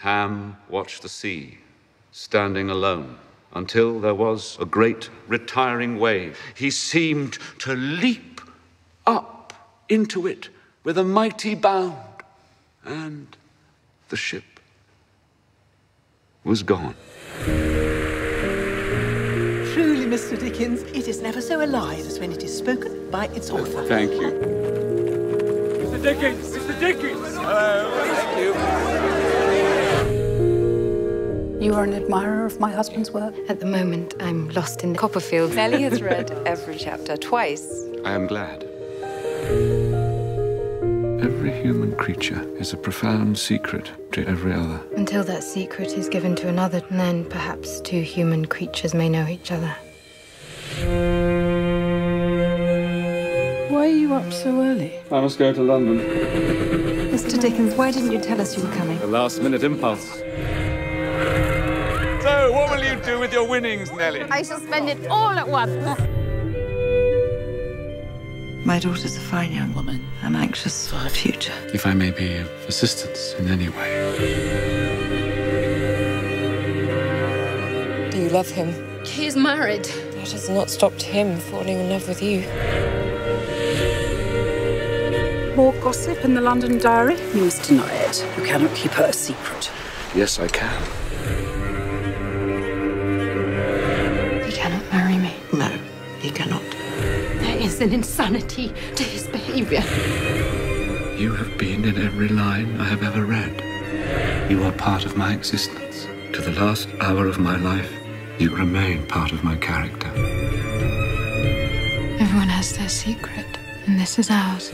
Ham watched the sea, standing alone, until there was a great retiring wave. He seemed to leap up into it with a mighty bound, and the ship was gone. Truly, Mr. Dickens, it is never so alive as when it is spoken by its author. Thank you. Mr. Dickens! Mr. Dickens! Hello. Thank you. You are an admirer of my husband's work? At the moment, I'm lost in the Copperfield. Nelly has read every chapter twice. I am glad. Every human creature is a profound secret to every other. Until that secret is given to another, and then perhaps two human creatures may know each other. Why are you up so early? I must go to London. Mr. Dickens, why didn't you tell us you were coming? A last minute impulse. So, what will you do with your winnings, Nelly? I shall spend it all at once. My daughter's a fine young woman. I'm anxious for her future. If I may be of assistance in any way. Do you love him? He's married. That has not stopped him falling in love with you. More gossip in the London Diary? You must deny it. You cannot keep her a secret. Yes, I can. Is an insanity to his behavior. You have been in every line I have ever read. You are part of my existence. To the last hour of my life, you remain part of my character. Everyone has their secret, and this is ours.